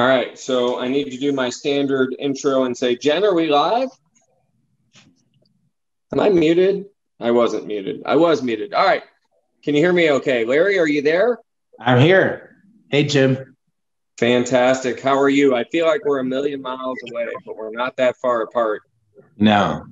All right, so I need to do my standard intro and say, Jen, are we live? Am I muted? I wasn't muted. I was muted. All right. Can you hear me okay? Larry, are you there? I'm here. Hey, Jim. Fantastic. How are you? I feel like we're a million miles away, but we're not that far apart. No.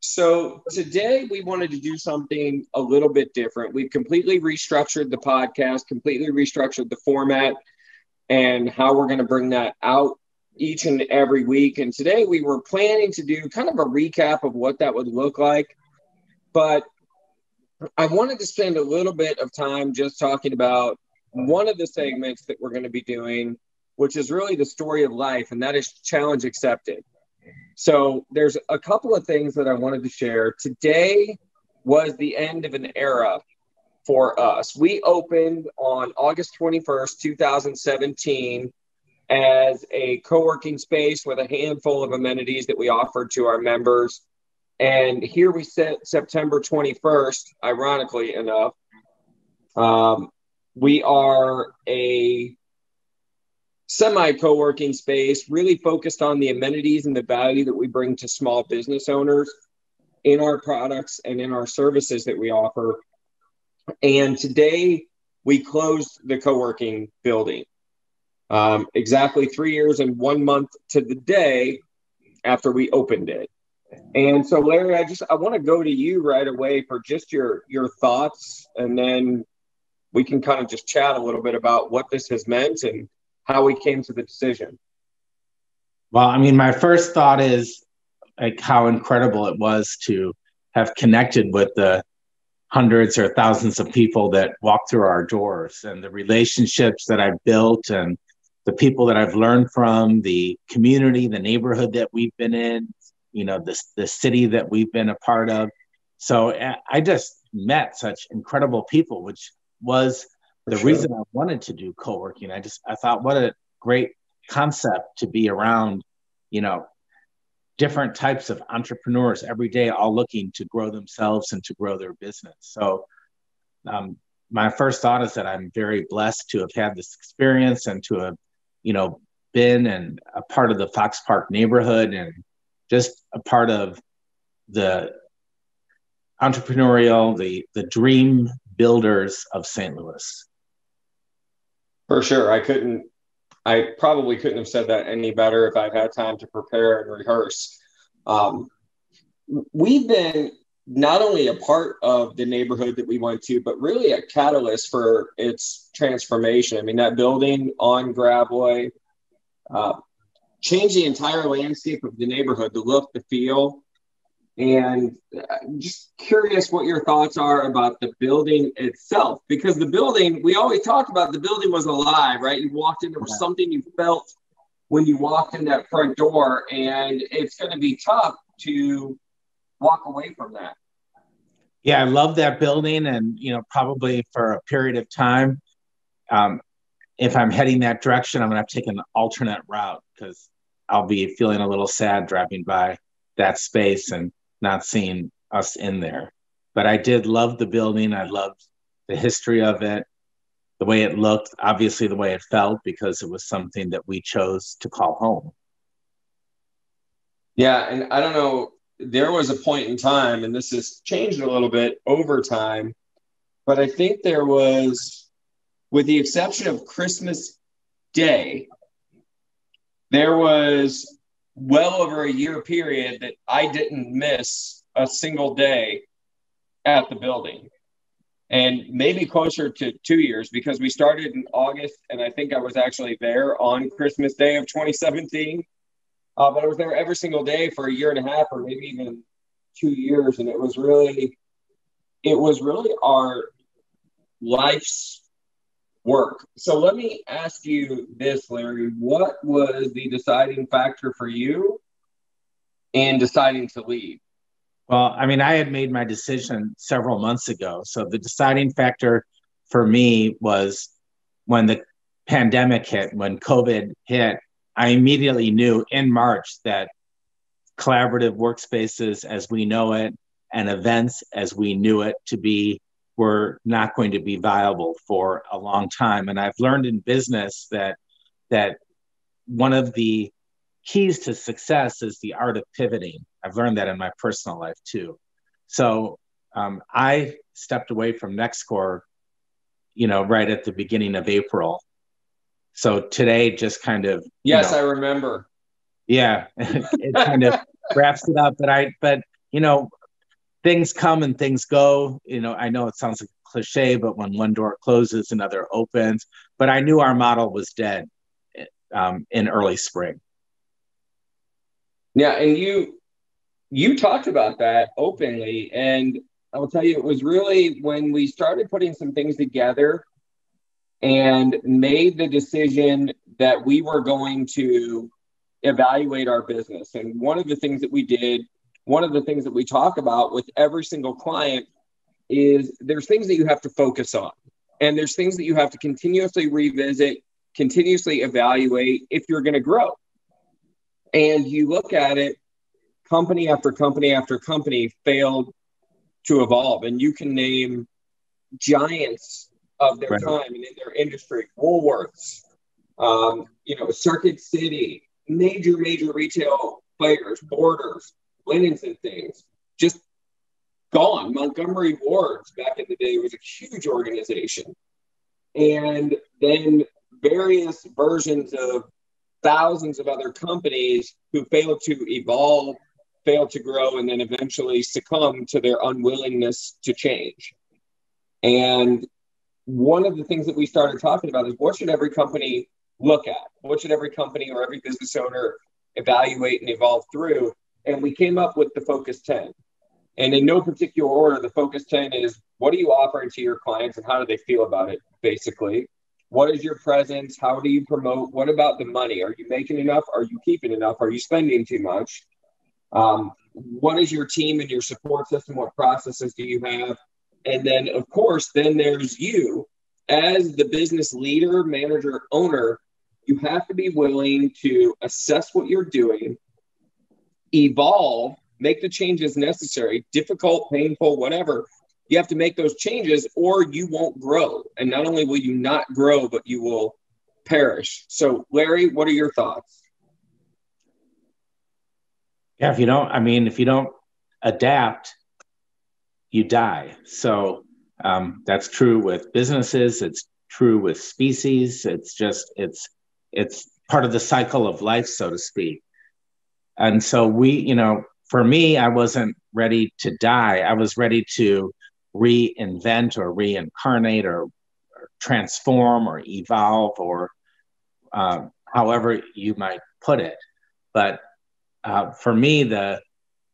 So today we wanted to do something a little bit different. We've completely restructured the podcast, completely restructured the format and how we're going to bring that out each and every week. And today we were planning to do kind of a recap of what that would look like. But I wanted to spend a little bit of time just talking about one of the segments that we're going to be doing, which is really the story of life, and that is challenge accepted. So there's a couple of things that I wanted to share. Today was the end of an era for us. We opened on August 21st, 2017 as a co-working space with a handful of amenities that we offered to our members. And here we sit September 21st, ironically enough. Um, we are a semi co working space, really focused on the amenities and the value that we bring to small business owners in our products and in our services that we offer. And today we closed the co working building. Um, exactly three years and one month to the day after we opened it. And so, Larry, I just I want to go to you right away for just your your thoughts, and then we can kind of just chat a little bit about what this has meant and how we came to the decision. Well, I mean, my first thought is like how incredible it was to have connected with the hundreds or thousands of people that walk through our doors and the relationships that I've built and the people that I've learned from, the community, the neighborhood that we've been in, you know, the, the city that we've been a part of. So eh, I just met such incredible people, which was the sure. reason I wanted to do co-working. I just I thought what a great concept to be around, you know, different types of entrepreneurs every day, all looking to grow themselves and to grow their business. So, um, my first thought is that I'm very blessed to have had this experience and to have, you know, been and a part of the Fox Park neighborhood and just a part of the entrepreneurial, the the dream builders of St. Louis. For sure. I couldn't, I probably couldn't have said that any better if I'd had time to prepare and rehearse. Um, we've been not only a part of the neighborhood that we went to, but really a catalyst for its transformation. I mean, that building on Gravois uh, changed the entire landscape of the neighborhood, the look, the feel. And I'm just curious what your thoughts are about the building itself, because the building, we always talked about the building was alive, right? You walked in, there was something you felt when you walked in that front door, and it's going to be tough to walk away from that. Yeah, I love that building, and you know, probably for a period of time, um, if I'm heading that direction, I'm going to have to take an alternate route because I'll be feeling a little sad driving by that space and not seeing us in there. But I did love the building. I loved the history of it, the way it looked, obviously the way it felt, because it was something that we chose to call home. Yeah, and I don't know, there was a point in time, and this has changed a little bit over time, but I think there was, with the exception of Christmas Day, there was well over a year period that I didn't miss a single day at the building. And maybe closer to two years because we started in August, and I think I was actually there on Christmas Day of 2017. Uh, but I was there every single day for a year and a half, or maybe even two years, and it was really, it was really our life's work. So let me ask you this, Larry. What was the deciding factor for you in deciding to leave? Well, I mean, I had made my decision several months ago. So the deciding factor for me was when the pandemic hit, when COVID hit, I immediately knew in March that collaborative workspaces as we know it and events as we knew it to be were not going to be viable for a long time. And I've learned in business that that one of the keys to success is the art of pivoting. I've learned that in my personal life too. So um, I stepped away from NexCore, you know, right at the beginning of April. So today just kind of yes, know, I remember. Yeah, it kind of wraps it up. But I, but you know, things come and things go. You know, I know it sounds like a cliche, but when one door closes, another opens. But I knew our model was dead um, in early spring. Yeah, and you you talked about that openly, and I will tell you, it was really when we started putting some things together and made the decision that we were going to evaluate our business. And one of the things that we did, one of the things that we talk about with every single client is there's things that you have to focus on, and there's things that you have to continuously revisit, continuously evaluate if you're going to grow. And you look at it, company after company after company failed to evolve. And you can name giants of their right. time and in their industry, Woolworths, um, you know, Circuit City, major, major retail players, Borders, Linens and things, just gone. Montgomery Wards back in the day was a huge organization. And then various versions of thousands of other companies who failed to evolve, failed to grow, and then eventually succumb to their unwillingness to change. And one of the things that we started talking about is what should every company look at? What should every company or every business owner evaluate and evolve through? And we came up with the Focus 10. And in no particular order, the Focus 10 is what are you offering to your clients and how do they feel about it, basically? What is your presence? How do you promote? What about the money? Are you making enough? Are you keeping enough? Are you spending too much? Um, what is your team and your support system? What processes do you have? And then, of course, then there's you as the business leader, manager, owner. You have to be willing to assess what you're doing, evolve, make the changes necessary, difficult, painful, whatever, you have to make those changes or you won't grow. And not only will you not grow, but you will perish. So, Larry, what are your thoughts? Yeah, if you don't, I mean, if you don't adapt, you die. So um, that's true with businesses. It's true with species. It's just it's it's part of the cycle of life, so to speak. And so we, you know, for me, I wasn't ready to die. I was ready to reinvent or reincarnate or, or transform or evolve or uh, however you might put it. But uh, for me, the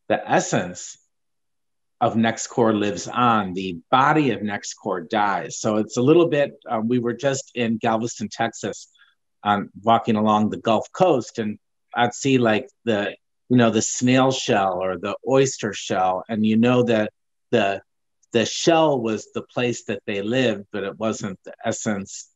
the essence of NexCore lives on. The body of NexCore dies. So it's a little bit. Uh, we were just in Galveston, Texas, um, walking along the Gulf Coast, and I'd see like the you know the snail shell or the oyster shell, and you know that the the shell was the place that they lived, but it wasn't the essence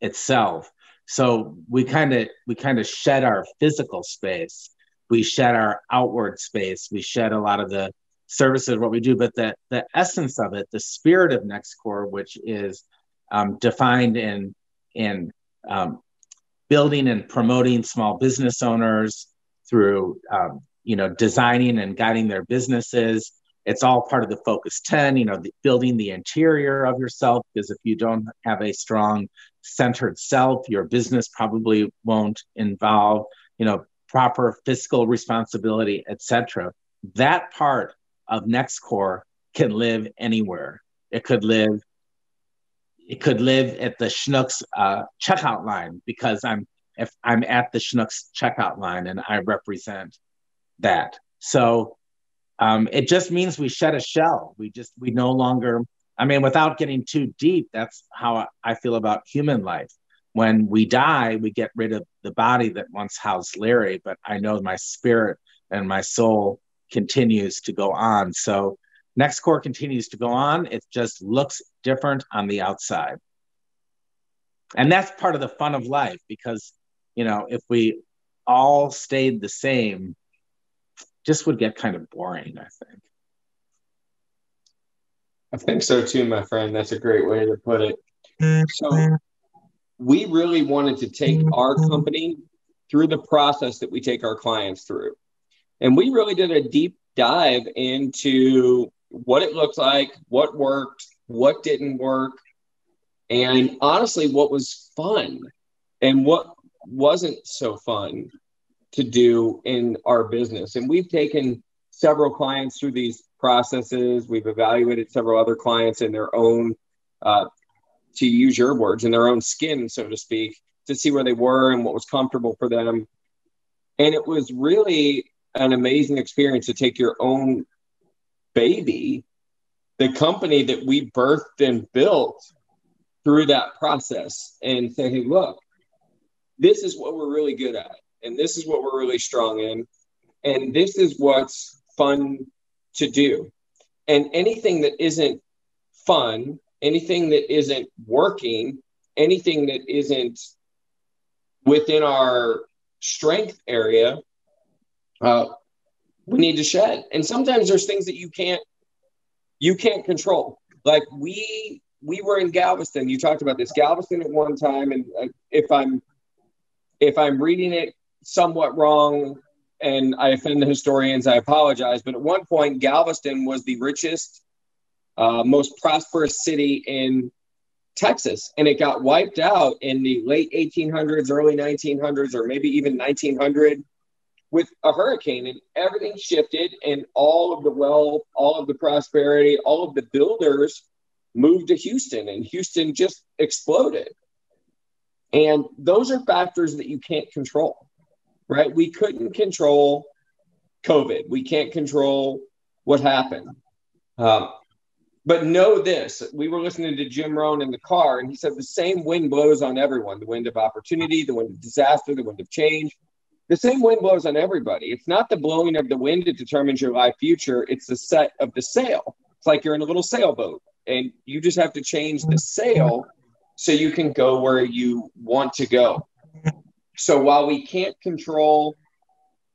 itself. So we kind of we kind of shed our physical space, we shed our outward space, we shed a lot of the services what we do, but the the essence of it, the spirit of NexCore, which is um, defined in in um, building and promoting small business owners through um, you know designing and guiding their businesses. It's all part of the focus 10 you know the, building the interior of yourself because if you don't have a strong centered self your business probably won't involve you know proper fiscal responsibility etc that part of NexCore can live anywhere. It could live it could live at the Schnucks uh, checkout line because I'm if I'm at the Schnucks checkout line and I represent that. So um, it just means we shed a shell. We just we no longer. I mean, without getting too deep, that's how I feel about human life. When we die, we get rid of the body that once housed Larry, but I know my spirit and my soul continues to go on. So NexCore continues to go on. It just looks different on the outside. And that's part of the fun of life because, you know, if we all stayed the same, just would get kind of boring, I think. I think so too, my friend. That's a great way to put it. So, we really wanted to take our company through the process that we take our clients through. And we really did a deep dive into what it looked like, what worked, what didn't work, and honestly, what was fun and what wasn't so fun to do in our business. And we've taken several clients through these processes. We've evaluated several other clients in their own, uh, to use your words, in their own skin, so to speak, to see where they were and what was comfortable for them. And it was really an amazing experience to take your own baby, the company that we birthed and built through that process and say, hey, look, this is what we're really good at. And this is what we're really strong in. And this is what's fun to do. And anything that isn't fun, anything that isn't working, anything that isn't within our strength area, uh, we need to shed. And sometimes there's things that you can't you can't control. Like we we were in Galveston. You talked about this Galveston at one time, and uh, if I'm if I'm reading it somewhat wrong and I offend the historians, I apologize. But at one point, Galveston was the richest, uh, most prosperous city in Texas, and it got wiped out in the late 1800s, early 1900s, or maybe even 1900 with a hurricane, and everything shifted, and all of the wealth, all of the prosperity, all of the builders moved to Houston, and Houston just exploded. And those are factors that you can't control, right? We couldn't control COVID. We can't control what happened. Um, but know this we were listening to Jim Rohn in the car, and he said the same wind blows on everyone the wind of opportunity, the wind of disaster, the wind of change. The same wind blows on everybody. It's not the blowing of the wind that determines your life future, it's the set of the sail. It's like you're in a little sailboat, and you just have to change the sail so you can go where you want to go. So while we can't control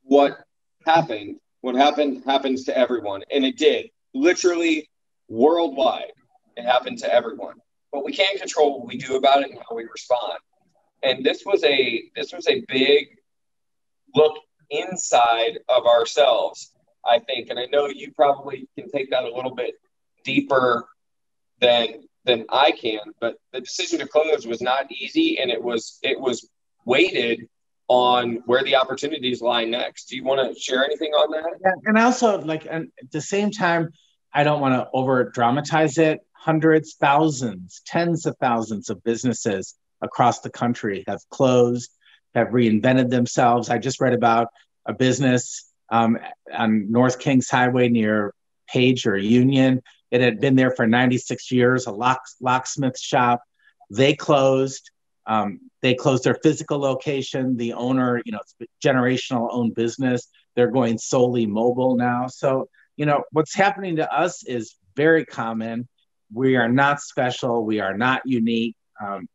what happened, what happened happens to everyone, and it did literally worldwide. It happened to everyone, but we can't control what we do about it and how we respond. And this was a this was a big look inside of ourselves, I think. And I know you probably can take that a little bit deeper than than I can. But the decision to close was not easy, and it was it was weighted on where the opportunities lie next. Do you want to share anything on that? Yeah, and also like and at the same time, I don't want to over dramatize it. Hundreds, thousands, tens of thousands of businesses across the country have closed, have reinvented themselves. I just read about a business um, on North Kings Highway near Page or Union it had been there for 96 years, a lock, locksmith shop. They closed. Um, they closed their physical location. The owner, you know, it's a generational owned business. They're going solely mobile now. So, you know, what's happening to us is very common. We are not special. We are not unique. Um,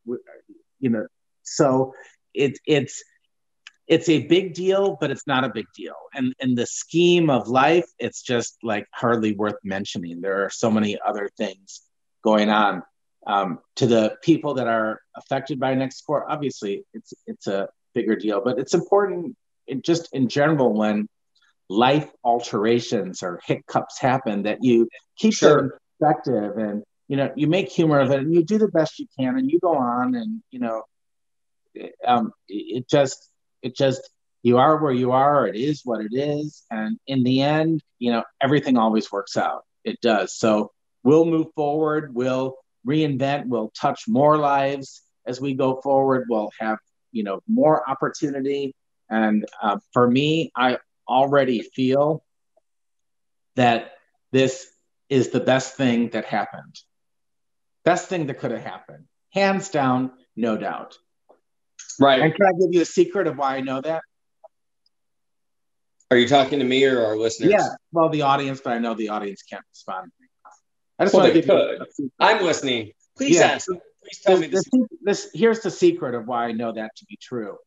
you know, so it, it's it's a big deal, but it's not a big deal. And in the scheme of life, it's just like hardly worth mentioning. There are so many other things going on. Um, to the people that are affected by NexCore, obviously it's it's a bigger deal, but it's important in just in general when life alterations or hiccups happen that you keep sure. in perspective and you know you make humor of it and you do the best you can and you go on and you know um, it just it just you are where you are it is what it is and in the end you know everything always works out. It does. So we'll move forward we'll reinvent we'll touch more lives as we go forward we'll have you know more opportunity. And uh, for me i already feel that this is the best thing that happened. Best thing that could have happened. Hands down no doubt Right. And can I give you a secret of why I know that? Are you talking to me or our listeners? Yeah, well, the audience, but I know the audience can't respond. I just well, want to give could. you. I'm listening. Please yeah. ask. Please tell this, me this. This, this. Here's the secret of why I know that to be true.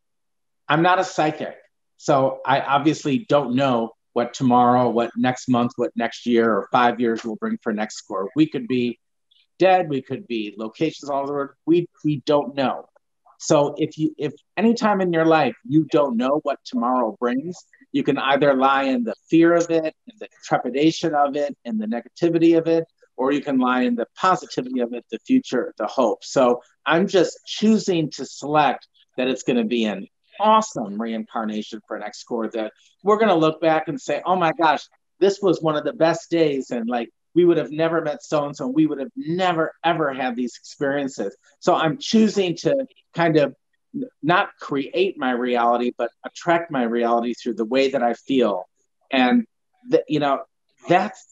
I'm not a psychic, so I obviously don't know what tomorrow, what next month, what next year or five years will bring for NexCore. We could be dead. We could be locations all over. We we don't know. So if you if anytime in your life you don't know what tomorrow brings, you can either lie in the fear of it, in the trepidation of it, and the negativity of it, or you can lie in the positivity of it, the future, the hope. So I'm just choosing to select that it's going to be an awesome reincarnation for an core that we're going to look back and say, oh my gosh, this was one of the best days. And like, we would have never met so and so. We would have never, ever had these experiences. So I'm choosing to kind of not create my reality, but attract my reality through the way that I feel. And, you know, that's,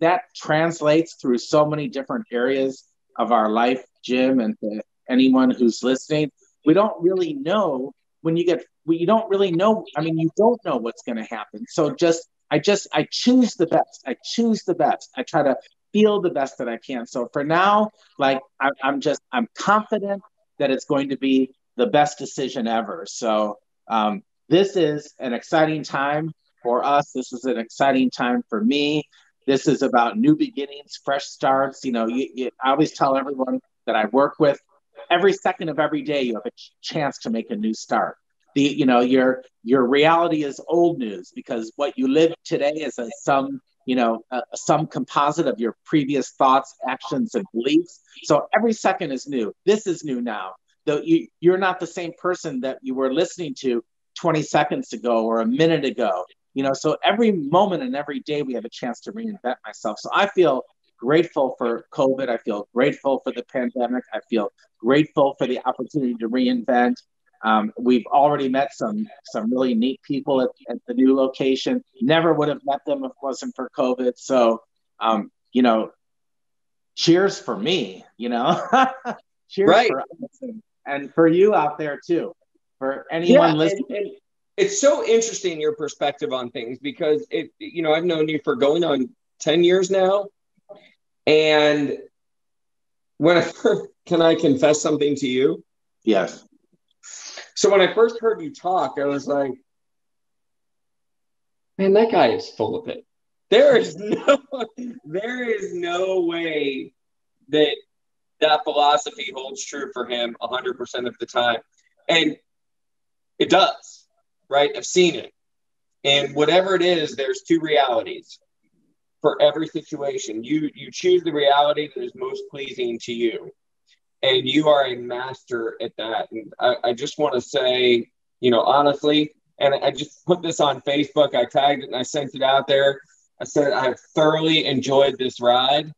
that translates through so many different areas of our life, Jim, and to anyone who's listening. We don't really know when you get, you don't really know. I mean, you don't know what's going to happen. So just I just I choose the best. I choose the best. I try to feel the best that I can. So for now, like I, I'm just I'm confident that it's going to be the best decision ever. So um, this is an exciting time for us. This is an exciting time for me. This is about new beginnings, fresh starts. You know, you, you, I always tell everyone that I work with every second of every day, you have a chance to make a new start the you know your your reality is old news because what you live today is a some you know a, some composite of your previous thoughts actions and beliefs. So every second is new. This is new now. Though you you're not the same person that you were listening to 20 seconds ago or a minute ago you know so every moment and every day we have a chance to reinvent myself. So i feel grateful for covid. I feel grateful for the pandemic. I feel grateful for the opportunity to reinvent um, we've already met some some really neat people at, at, the new location. Never would have met them if it wasn't for COVID. So, um, you know, cheers for me. You know, cheers right. for us and, and, for you out there too. For anyone yeah, listening. And, and it's so interesting your perspective on things because it. You know, I've known you for going on ten years now, and when I, can I confess something to you? Yes so when I first heard you talk, I was like, man, that guy is full of it. There is no, there is no way that that philosophy holds true for him 100% of the time. And it does, right? I've seen it. And whatever it is, there's two realities for every situation. You you choose the reality that is most pleasing to you and you are a master at that. And I, I just want to say, you know, honestly, and I just put this on Facebook. I tagged it and I sent it out there. I said I've thoroughly enjoyed this ride,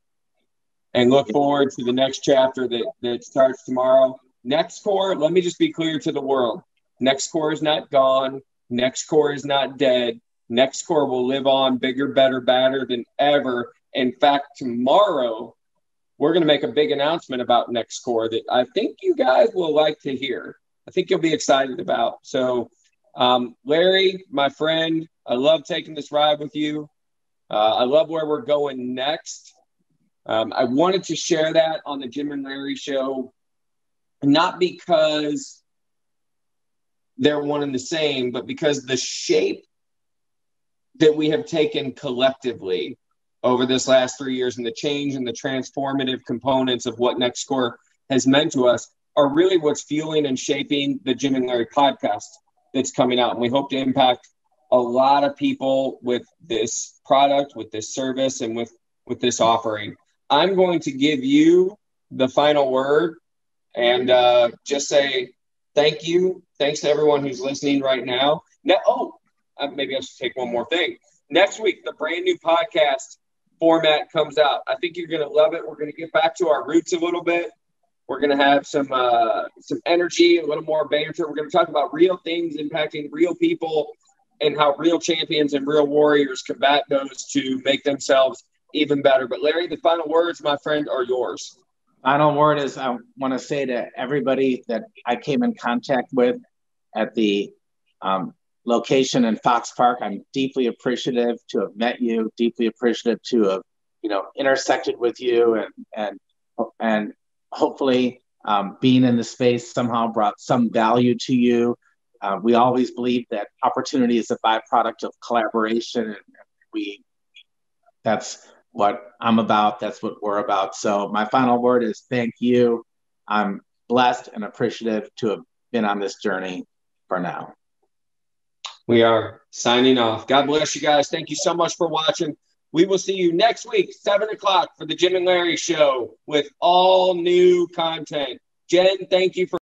and look forward to the next chapter that that starts tomorrow. NexCore, let me just be clear to the world. NexCore is not gone. NexCore is not dead. NexCore will live on bigger, better, badder than ever. In fact, tomorrow we're going to make a big announcement about NexCore that I think you guys will like to hear. I think you'll be excited about. So, um, Larry, my friend, I love taking this ride with you. Uh, I love where we're going next. Um, I wanted to share that on the Jim and Larry show, not because they're one and the same, but because the shape that we have taken collectively over this last three years and the change and the transformative components of what NexCore has meant to us are really what's fueling and shaping the Jim and Larry podcast that's coming out. And we hope to impact a lot of people with this product, with this service, and with, with this offering. I'm going to give you the final word and uh, just say thank you. Thanks to everyone who's listening right now. Now, oh, uh, maybe I should take one more thing. Next week, the brand new podcast format comes out. I think you're going to love it. We're going to get back to our roots a little bit. We're going to have some uh, some energy, a little more banter. We're going to talk about real things impacting real people and how real champions and real warriors combat those to make themselves even better. But Larry, the final words, my friend, are yours. Final word is I want to say to everybody that I came in contact with at the um, location in Fox Park. I'm deeply appreciative to have met you, deeply appreciative to have, you know, intersected with you and and and hopefully um, being in the space somehow brought some value to you. Uh, we always believe that opportunity is a byproduct of collaboration, and we that's what I'm about. That's what we're about. So my final word is thank you. I'm blessed and appreciative to have been on this journey for now. We are signing off. God bless you guys. Thank you so much for watching. We will see you next week, 7 o'clock, for the Jim and Larry show with all new content. Jen, thank you for.